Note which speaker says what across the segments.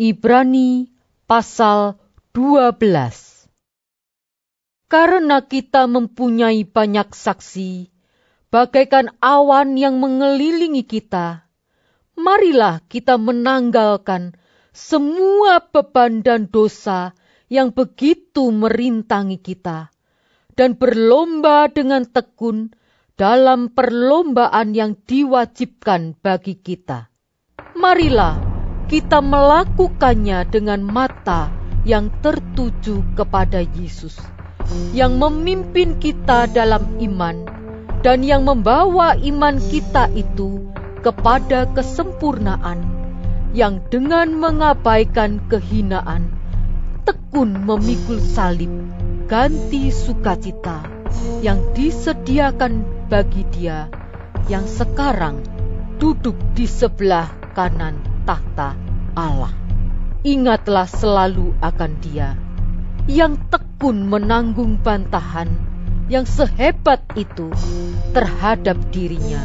Speaker 1: Ibrani pasal 12 Karena kita mempunyai banyak saksi, bagaikan awan yang mengelilingi kita, marilah kita menanggalkan semua beban dan dosa yang begitu merintangi kita, dan berlomba dengan tekun dalam perlombaan yang diwajibkan bagi kita. Marilah kita melakukannya dengan mata yang tertuju kepada Yesus, yang memimpin kita dalam iman dan yang membawa iman kita itu kepada kesempurnaan, yang dengan mengabaikan kehinaan, tekun memikul salib, ganti sukacita yang disediakan bagi dia yang sekarang duduk di sebelah kanan tahta Allah. Ingatlah selalu akan Dia yang tekun menanggung bantahan yang sehebat itu terhadap dirinya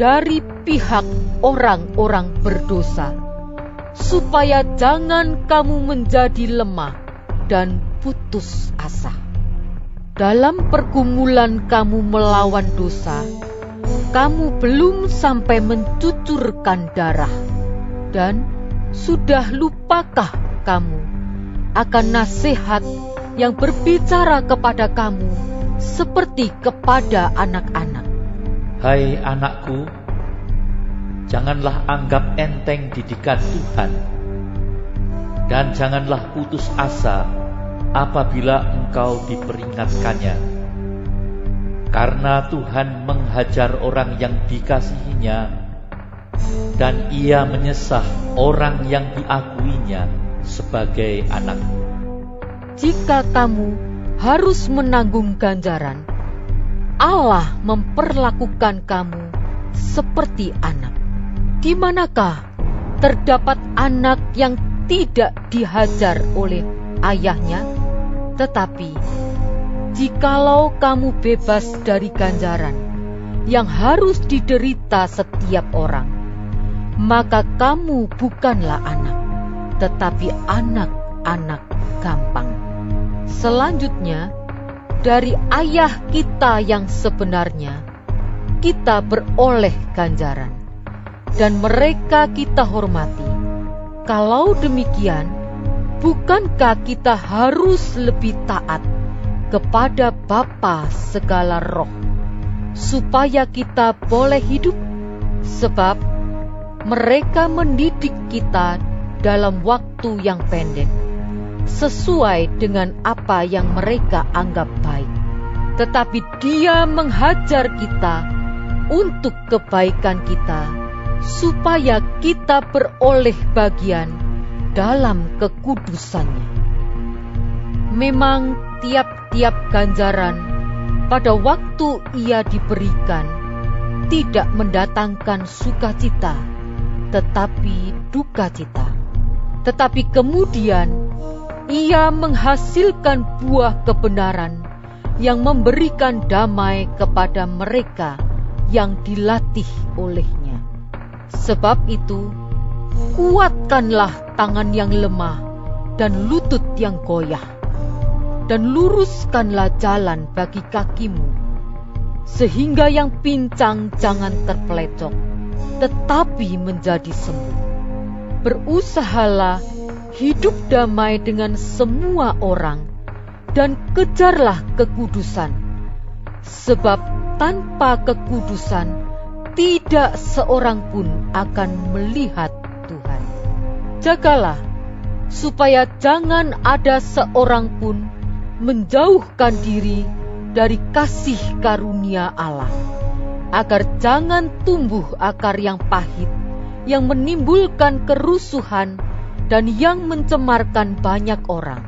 Speaker 1: dari pihak orang-orang berdosa, supaya jangan kamu menjadi lemah dan putus asa. Dalam pergumulan kamu melawan dosa, kamu belum sampai mencucurkan darah dan sudah lupakah kamu akan nasihat yang berbicara kepada kamu seperti kepada anak-anak?
Speaker 2: Hai anakku, janganlah anggap enteng didikan Tuhan, dan janganlah putus asa apabila engkau diperingatkannya. Karena Tuhan menghajar orang yang dikasihinya dan ia menyesah orang yang diakuinya sebagai anak.
Speaker 1: Jika kamu harus menanggung ganjaran, Allah memperlakukan kamu seperti anak. Di manakah terdapat anak yang tidak dihajar oleh ayahnya? Tetapi, jikalau kamu bebas dari ganjaran yang harus diderita setiap orang, maka kamu bukanlah anak, tetapi anak-anak gampang. Selanjutnya, dari ayah kita yang sebenarnya, kita beroleh ganjaran, dan mereka kita hormati. Kalau demikian, bukankah kita harus lebih taat kepada Bapa segala roh, supaya kita boleh hidup? Sebab mereka mendidik kita dalam waktu yang pendek, sesuai dengan apa yang mereka anggap baik. Tetapi Dia menghajar kita untuk kebaikan kita, supaya kita beroleh bagian dalam kekudusannya. Memang tiap-tiap ganjaran pada waktu ia diberikan tidak mendatangkan sukacita tetapi duka cita. Tetapi kemudian ia menghasilkan buah kebenaran yang memberikan damai kepada mereka yang dilatih olehnya. Sebab itu, kuatkanlah tangan yang lemah dan lutut yang goyah, dan luruskanlah jalan bagi kakimu, sehingga yang pincang jangan terpelecok tetapi menjadi sembuh. Berusahalah hidup damai dengan semua orang dan kejarlah kekudusan. Sebab tanpa kekudusan tidak seorang pun akan melihat Tuhan. Jagalah supaya jangan ada seorang pun menjauhkan diri dari kasih karunia Allah agar jangan tumbuh akar yang pahit, yang menimbulkan kerusuhan dan yang mencemarkan banyak orang.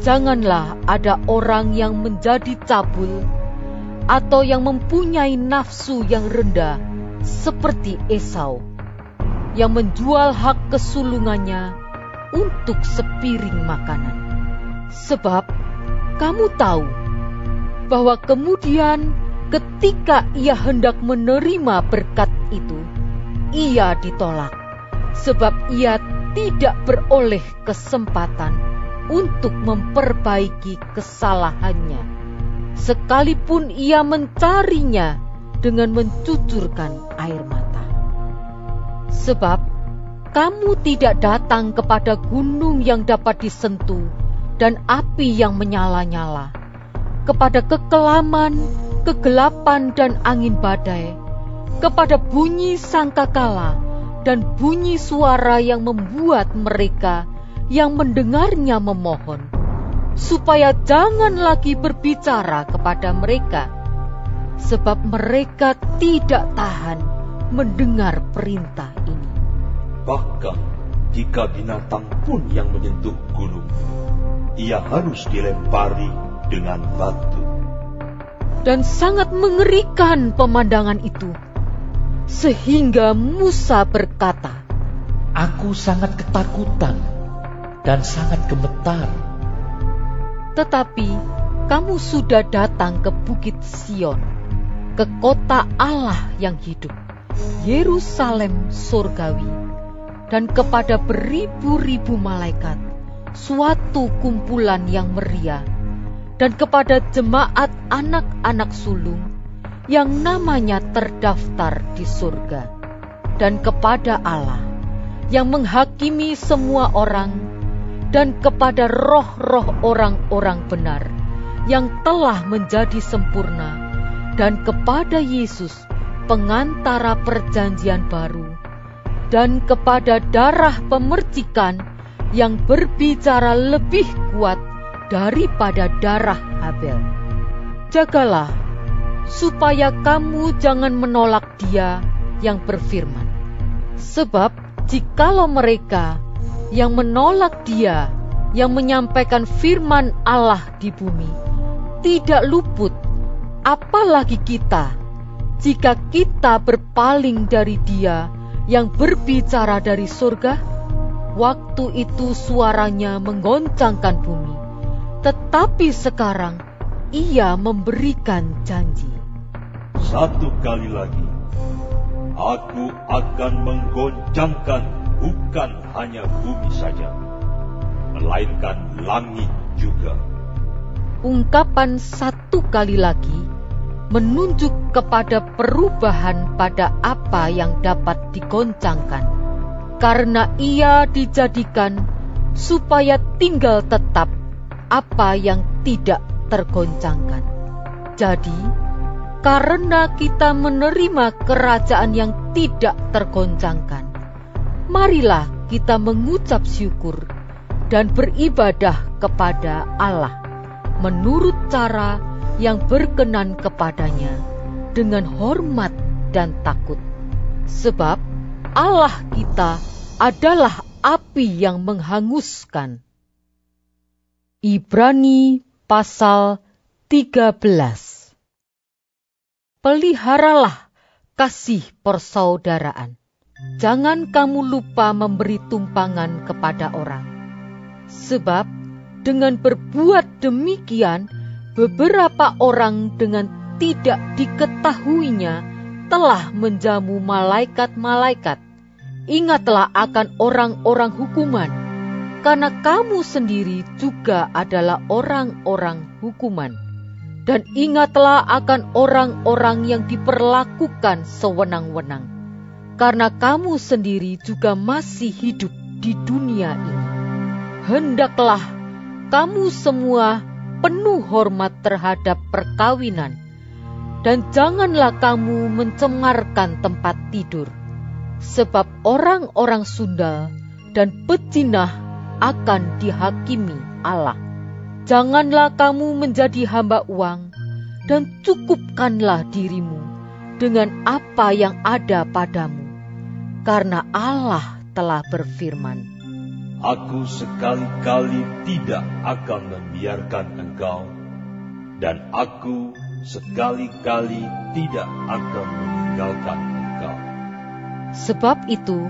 Speaker 1: Janganlah ada orang yang menjadi cabul atau yang mempunyai nafsu yang rendah seperti Esau, yang menjual hak kesulungannya untuk sepiring makanan. Sebab kamu tahu bahwa kemudian Ketika ia hendak menerima berkat itu, ia ditolak, sebab ia tidak beroleh kesempatan untuk memperbaiki kesalahannya, sekalipun ia mencarinya dengan mencucurkan air mata. Sebab kamu tidak datang kepada gunung yang dapat disentuh dan api yang menyala-nyala, kepada kekelaman, kegelapan, dan angin badai, kepada bunyi sangkakala dan bunyi suara yang membuat mereka yang mendengarnya memohon, supaya jangan lagi berbicara kepada mereka, sebab mereka tidak tahan mendengar perintah ini.
Speaker 3: Bahkan jika binatang pun yang menyentuh gunung, ia harus dilempari dengan batu.
Speaker 1: Dan sangat mengerikan pemandangan itu. Sehingga Musa berkata,
Speaker 2: Aku sangat ketakutan dan sangat gemetar.
Speaker 1: Tetapi kamu sudah datang ke Bukit Sion, ke kota Allah yang hidup, Yerusalem surgawi dan kepada beribu-ribu malaikat, suatu kumpulan yang meriah, dan kepada jemaat anak-anak sulung yang namanya terdaftar di surga, dan kepada Allah yang menghakimi semua orang, dan kepada roh-roh orang-orang benar yang telah menjadi sempurna, dan kepada Yesus, pengantara perjanjian baru dan kepada darah pemercikan yang berbicara lebih kuat daripada darah Habel. Jagalah supaya kamu jangan menolak Dia yang berfirman. Sebab jikalau mereka yang menolak Dia yang menyampaikan firman Allah di bumi tidak luput, apalagi kita jika kita berpaling dari Dia yang berbicara dari surga, waktu itu suaranya menggoncangkan bumi. Tetapi sekarang ia memberikan janji.
Speaker 3: Satu kali lagi, aku akan menggoncangkan bukan hanya bumi saja, melainkan langit juga.
Speaker 1: Ungkapan satu kali lagi menunjuk kepada perubahan pada apa yang dapat digoncangkan, karena ia dijadikan supaya tinggal tetap apa yang tidak tergoncangkan. Jadi, karena kita menerima kerajaan yang tidak tergoncangkan, marilah kita mengucap syukur dan beribadah kepada Allah menurut cara yang berkenan kepadanya dengan hormat dan takut. Sebab Allah kita adalah api yang menghanguskan. Ibrani pasal 13 Peliharalah kasih persaudaraan. Jangan kamu lupa memberi tumpangan kepada orang. Sebab dengan berbuat demikian, beberapa orang dengan tidak diketahuinya telah menjamu malaikat-malaikat. Ingatlah akan orang-orang hukuman, karena kamu sendiri juga adalah orang-orang hukuman. Dan ingatlah akan orang-orang yang diperlakukan sewenang-wenang, karena kamu sendiri juga masih hidup di dunia ini. Hendaklah kamu semua penuh hormat terhadap perkawinan, dan janganlah kamu mencemarkan tempat tidur, sebab orang-orang Sunda dan pecinah akan dihakimi Allah. Janganlah kamu menjadi hamba uang, dan cukupkanlah dirimu dengan apa yang ada padamu, karena Allah telah berfirman.
Speaker 3: Aku sekali-kali tidak akan membiarkan engkau, dan aku sekali-kali tidak akan meninggalkan engkau.
Speaker 1: Sebab itu,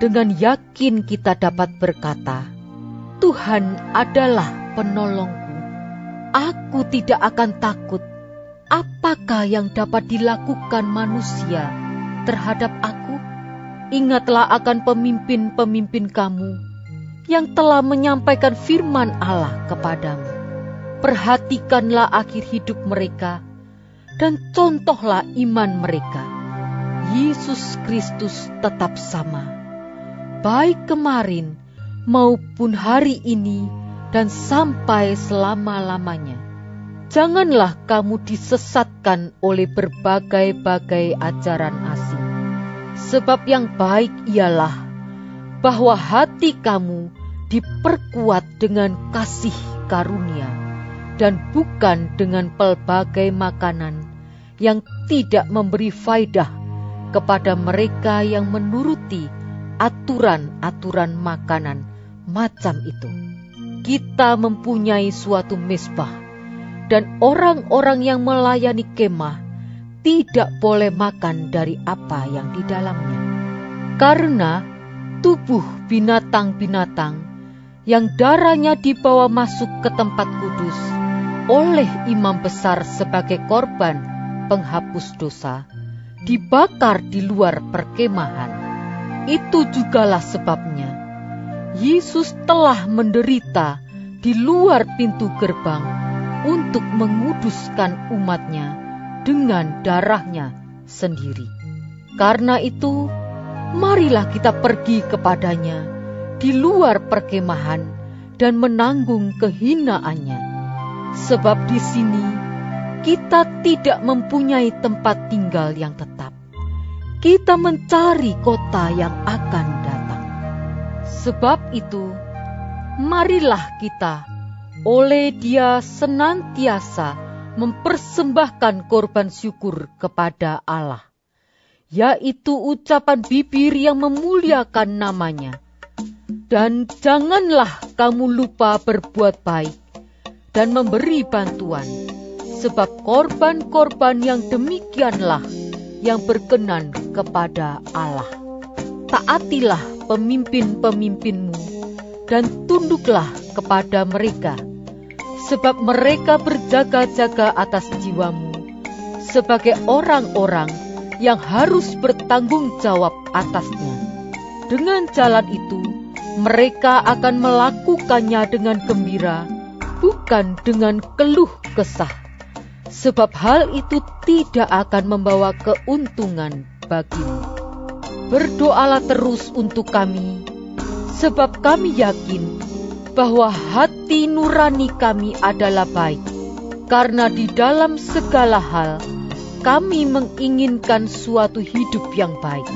Speaker 1: dengan yakin kita dapat berkata, Tuhan adalah penolongku. Aku tidak akan takut. Apakah yang dapat dilakukan manusia terhadap aku? ingatlah akan pemimpin-pemimpin kamu yang telah menyampaikan firman Allah kepadamu. Perhatikanlah akhir hidup mereka dan contohlah iman mereka. Yesus Kristus tetap sama, baik kemarin maupun hari ini dan sampai selama-lamanya. Janganlah kamu disesatkan oleh berbagai-bagai ajaran asing, sebab yang baik ialah bahwa hati kamu diperkuat dengan kasih karunia dan bukan dengan pelbagai makanan yang tidak memberi faidah kepada mereka yang menuruti aturan-aturan makanan macam itu. Kita mempunyai suatu mesbah dan orang-orang yang melayani kemah tidak boleh makan dari apa yang di dalamnya. Karena tubuh binatang-binatang yang darahnya dibawa masuk ke tempat kudus oleh imam besar sebagai korban penghapus dosa, dibakar di luar perkemahan. Itu jugalah sebabnya Yesus telah menderita di luar pintu gerbang untuk menguduskan umatnya dengan darahnya sendiri. Karena itu, marilah kita pergi kepadanya di luar perkemahan dan menanggung kehinaannya. Sebab di sini kita tidak mempunyai tempat tinggal yang tetap. Kita mencari kota yang akan. Sebab itu, marilah kita oleh Dia senantiasa mempersembahkan korban syukur kepada Allah, yaitu ucapan bibir yang memuliakan namanya dan janganlah kamu lupa berbuat baik dan memberi bantuan, sebab korban-korban yang demikianlah yang berkenan kepada Allah. Taatilah pemimpin-pemimpinmu dan tunduklah kepada mereka, sebab mereka berjaga-jaga atas jiwamu sebagai orang-orang yang harus bertanggung jawab atasnya. Dengan jalan itu, mereka akan melakukannya dengan gembira, bukan dengan keluh kesah, sebab hal itu tidak akan membawa keuntungan bagimu. Berdoalah terus untuk kami, sebab kami yakin bahwa hati nurani kami adalah baik, karena di dalam segala hal kami menginginkan suatu hidup yang baik,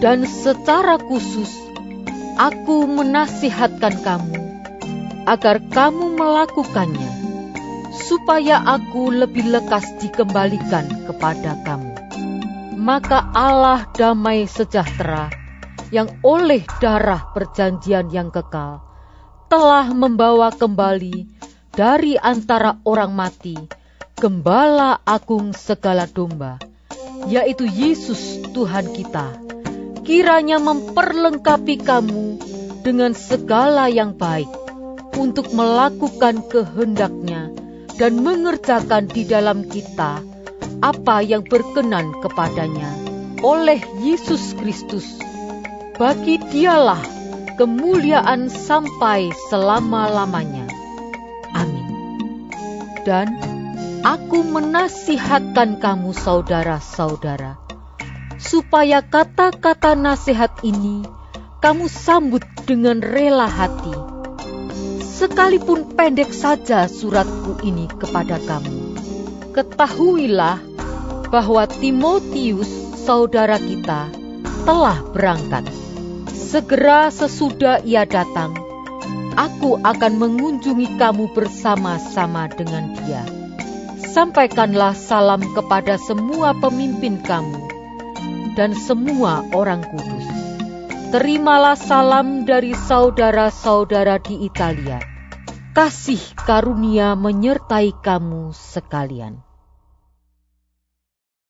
Speaker 1: dan secara khusus Aku menasihatkan kamu agar kamu melakukannya, supaya aku lebih lekas dikembalikan kepada kamu. Maka Allah damai sejahtera yang oleh darah perjanjian yang kekal telah membawa kembali dari antara orang mati gembala agung segala domba, yaitu Yesus Tuhan kita. Kiranya memperlengkapi kamu dengan segala yang baik untuk melakukan kehendaknya dan mengerjakan di dalam kita apa yang berkenan kepadanya oleh Yesus Kristus. Bagi dialah kemuliaan sampai selama-lamanya. Amin. Dan aku menasihatkan kamu saudara-saudara, supaya kata-kata nasihat ini kamu sambut dengan rela hati. Sekalipun pendek saja suratku ini kepada kamu, ketahuilah bahwa Timotius, saudara kita, telah berangkat. Segera sesudah ia datang, aku akan mengunjungi kamu bersama-sama dengan dia. Sampaikanlah salam kepada semua pemimpin kamu dan semua orang kudus. Terimalah salam dari saudara-saudara di Italia. Kasih karunia menyertai kamu sekalian.